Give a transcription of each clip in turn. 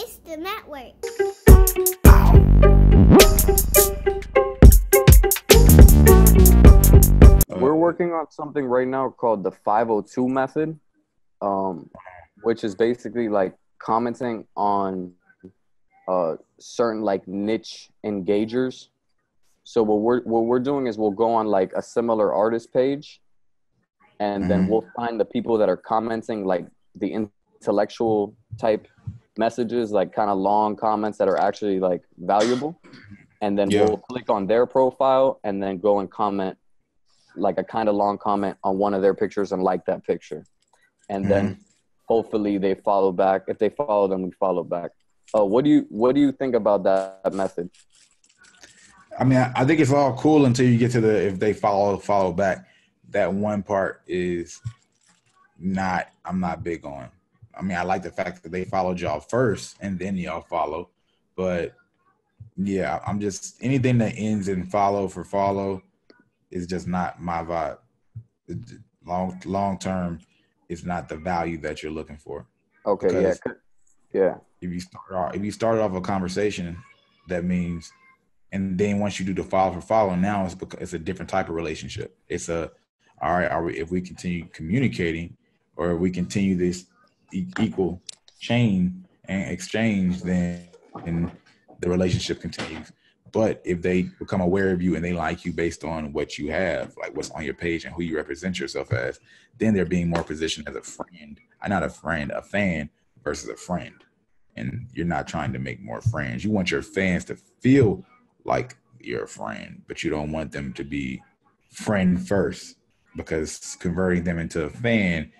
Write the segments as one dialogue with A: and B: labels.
A: It's the network.
B: We're working on something right now called the 502 method, um, which is basically like commenting on uh, certain like niche engagers. So what we're what we're doing is we'll go on like a similar artist page, and then
C: Mhm.
B: we'll find the people that are commenting like the intellectual type messages, like kind of long comments that are actually like valuable, and then
C: Yeah.
B: we'll click on their profile and then go and comment like a kind of long comment on one of their pictures and like that picture, and then hopefully they follow back. If they follow them, we follow back. Uh, what do you what do you think about that method?
C: I mean, I, I think it's all cool until you get to the if they follow follow back. That one part is not. I'm not big on. I mean, I like the fact that they followed y'all first and then y'all follow, but yeah, I'm just anything that ends in follow for follow is just not my vibe. Long long term, it's not the value that you're looking for.
B: Okay, yeah,
C: Because-
B: c- yeah,
C: if you start off, if you started off a conversation, that means, and then once you do the follow for follow, now it's because it's a different type of relationship. It's a, all right, are we, if we continue communicating, or if we continue this equal chain and exchange, then and the relationship continues. But if they become aware of you and they like you based on what you have, like what's on your page and who you represent yourself as, then they're being more positioned as a friend. I'm not a friend, a fan versus a friend and you're not trying to make more friends. You want your fans to feel like you're a friend, but you don't want them to be friend first because converting them into a fan,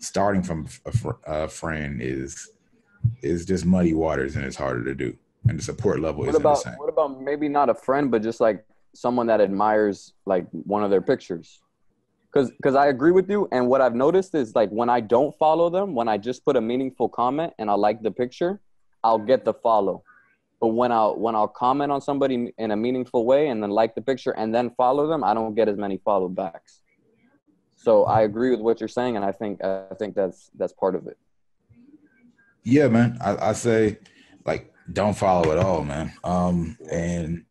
C: starting from a, fr- a friend is is just muddy waters and it's harder to do. And the support level
B: What about
C: the same.
B: what about maybe not a friend, but just like someone that admires like one of their pictures? Because because I agree with you, and what I've noticed is like when I don't follow them, when I just put a meaningful comment and I like the picture, I'll get the follow. But when I'll when I'll comment on somebody in a meaningful way and then like the picture and then follow them, I don't get as many follow backs. So I agree with what you're saying, and I think I think that's that's part of it.
C: Yeah, man. I, I say like don't follow at all, man. Um and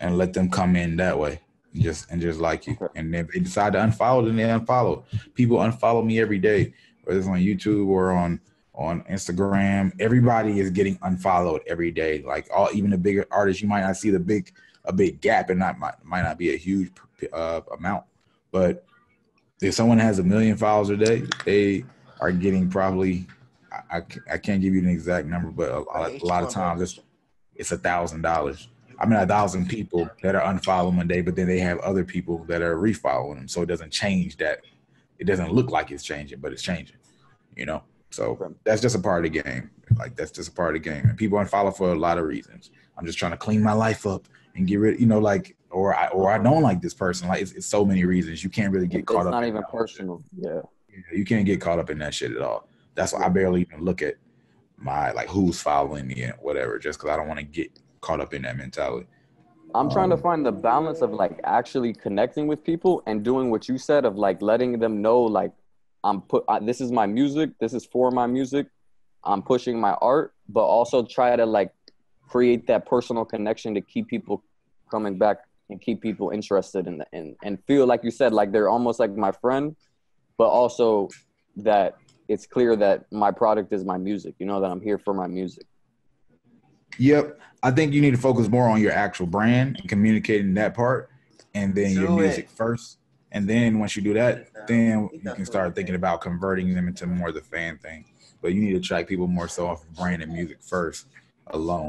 C: and let them come in that way. And just and just like you.
B: Okay.
C: And if they decide to unfollow, then they unfollow. People unfollow me every day, whether it's on YouTube or on on Instagram. Everybody is getting unfollowed every day. Like all even the bigger artists, you might not see the big a big gap and not might, might not be a huge uh, amount. But if someone has a million followers a day, they are getting probably I, I I can't give you an exact number, but a, lot- a lot of times it's it's a thousand dollars. I mean, a thousand people that are unfollowing one day, but then they have other people that are refollowing them. So it doesn't change that. It doesn't look like it's changing, but it's changing. You know. So that's just a part of the game. Like that's just a part of the game. And people unfollow for a lot of reasons. I'm just trying to clean my life up and get rid. You know, like or I or I don't like this person. Like it's, it's so many reasons. You can't really get
B: It's
C: caught up.
B: not
C: in
B: even
C: that whole shit.
B: personal. Yeah.
C: You can't get caught up in that shit at all. That's why I barely even look at my like who's following me and whatever, just because I don't want to get caught up in that mentality.
B: I'm trying to
C: Um,
B: find the balance of like actually connecting with people and doing what you said of like letting them know like I'm put uh, this is my music, this is for my music. I'm pushing my art, but also try to like create that personal connection to keep people coming back and keep people interested in the and and feel like you said like they're almost like my friend, but also that it's clear that my product is my music. You know that I'm here for my music.
C: Yep, I think you need to focus more on your actual brand and communicating that part, and then your
D: Do
C: music
D: it.
C: first. And then once you do that, then you can start thinking about converting them into more of the fan thing. But you need to track people more so off of brand and music first alone.